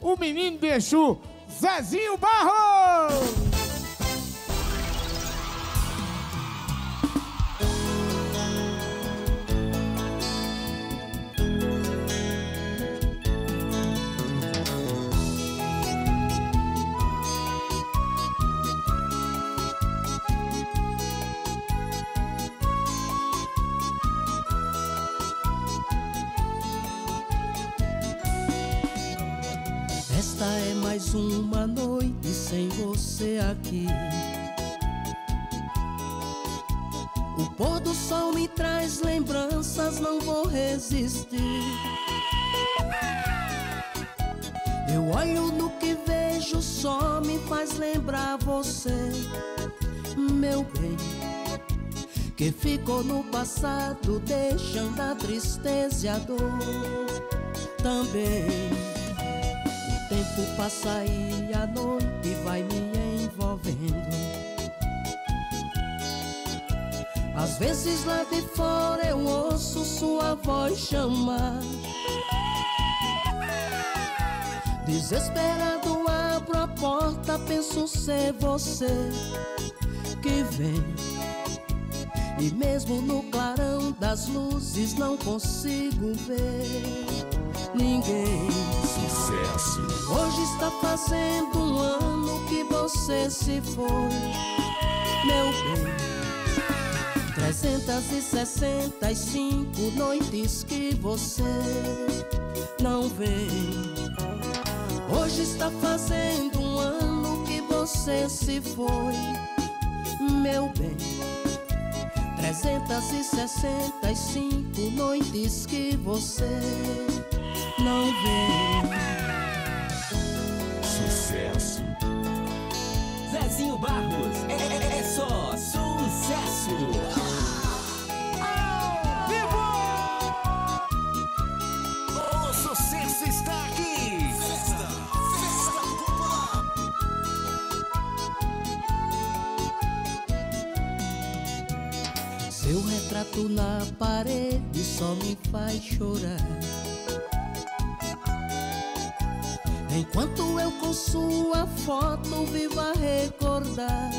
o menino de Exu, Zezinho Barros! Mais uma noite sem você aqui. O pôr do sol me traz lembranças, não vou resistir. Eu olho no que vejo, só me faz lembrar você, meu bem. Que ficou no passado, deixando a tristeza e a dor também tempo passa e a noite vai me envolvendo. Às vezes lá de fora eu ouço sua voz chamar. Desesperado abro a porta, penso ser você que vem. E mesmo no clarão das luzes não consigo ver ninguém Sucesso. Hoje está fazendo um ano que você se foi. Meu bem 365 noites que você não vem Hoje está fazendo um ano que você se foi. Meu bem 365 noites que você não vem Sucesso. Zezinho Barros é, é, é só sucesso. Vivo! O sucesso está aqui. Festa, festa popular. Seu retrato na parede só me faz chorar Enquanto eu com sua foto vivo a recordar.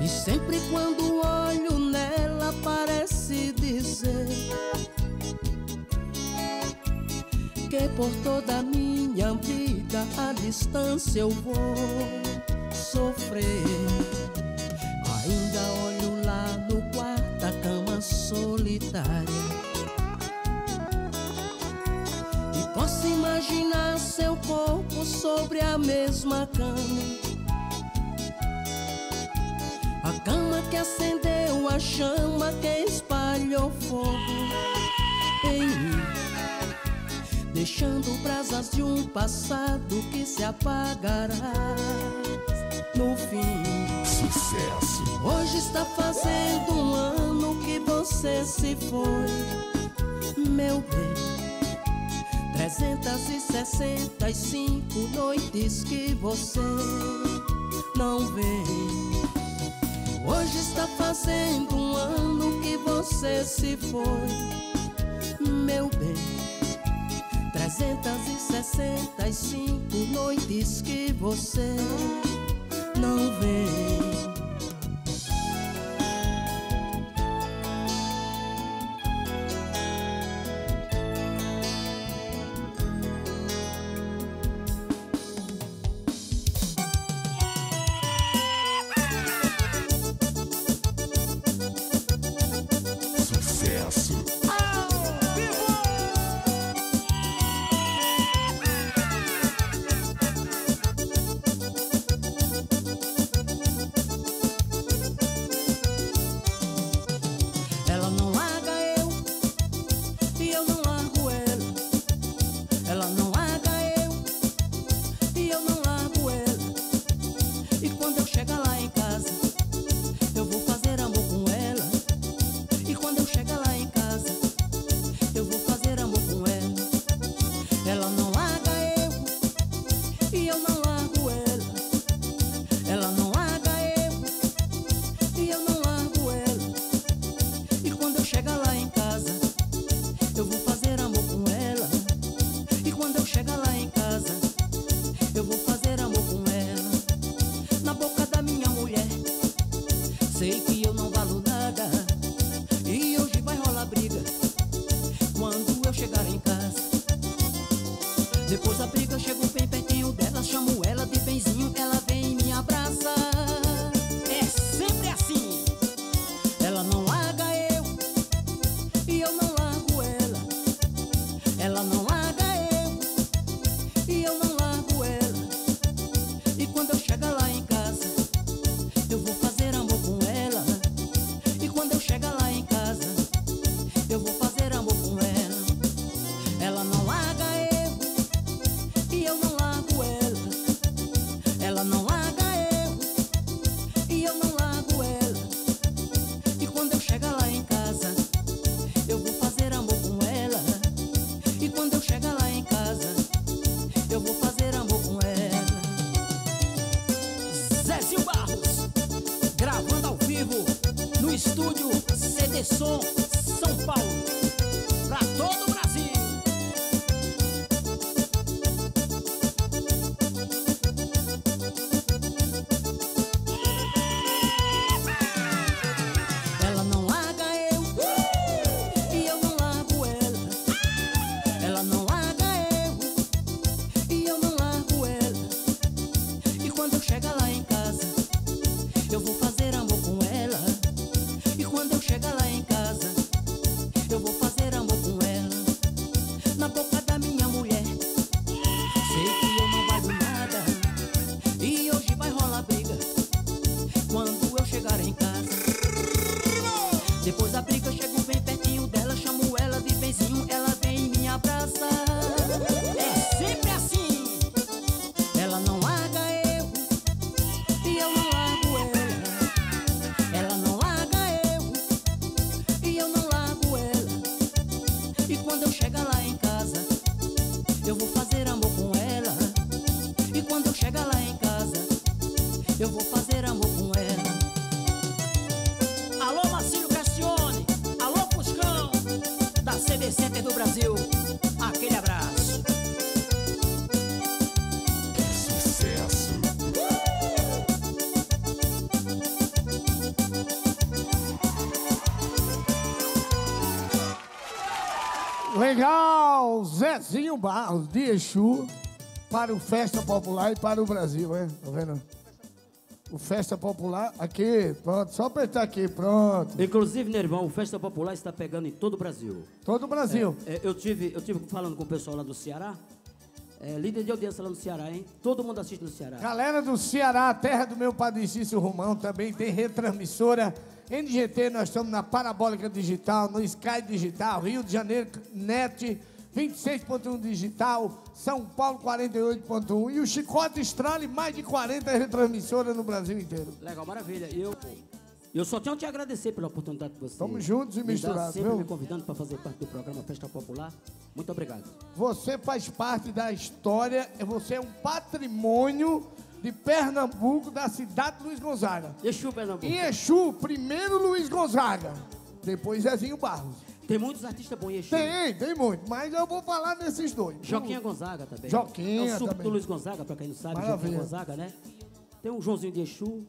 E sempre quando olho nela parece dizer Que por toda a minha vida a distância eu vou sofrer sobre a mesma cama. A cama que acendeu a chama que espalhou fogo em mim Deixando brasas de um passado que se apagará no fim. Sucesso. Hoje está fazendo um ano que você se foi Meu bem 365 noites que você não vem Hoje está fazendo um ano que você se foi Meu bem. 365 noites que você E Zezinho Barros, de Exu, para o Festa Popular e para o Brasil, né? Tá vendo? O Festa Popular, aqui, pronto, só apertar aqui, pronto. Inclusive, Nervão, o Festa Popular está pegando em todo o Brasil. Todo o Brasil. É, eu, tive, eu tive falando com o pessoal lá do Ceará, é, líder de audiência lá no Ceará, hein? Todo mundo assiste no Ceará. Galera do Ceará, terra do meu padre Cício Romão, também tem retransmissora. NGT, nós estamos na Parabólica Digital, no Sky Digital, Rio de Janeiro Net 26.1 Digital, São Paulo 48.1 e o Chicote Estrale, mais de 40 retransmissoras no Brasil inteiro. Legal, maravilha. E eu, eu só tenho que agradecer pela oportunidade que você Tamo juntos e me misturados, sempre viu? me convidando para fazer parte do programa Festa Popular. Muito obrigado. Você faz parte da história, você é um patrimônio de Pernambuco, da cidade de Luiz Gonzaga. Exu, Pernambuco. Em Exu, primeiro Luiz Gonzaga, depois Zezinho Barros. Tem muitos artistas bons em Exu. Tem, tem muito, mas eu vou falar desses dois. Joquinha Gonzaga também. Joquinha é o suco também. do Luiz Gonzaga, pra quem não sabe, Maravilha. Joquinha Gonzaga, né? Tem um Joãozinho de Exu.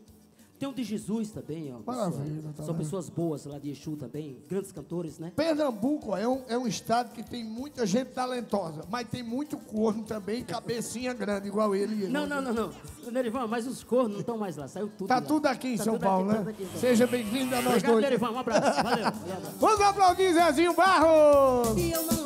Tem um de Jesus também, ó. Maravilha, pessoal. tá São pessoas boas lá de Exu também, grandes cantores, né? Pernambuco é um, é um estado que tem muita gente talentosa, mas tem muito corno também, cabecinha grande, igual ele. e ele. Não, não, não, não. Nerivan, mas os cornos não estão mais lá, saiu tudo Tá lá. tudo aqui em Tá São Paulo, aqui, né? aqui em São Seja bem-vindo a nós Obrigado, dois. Nerivan, um abraço. Valeu. Vamos aplaudir Zezinho Barros! E eu não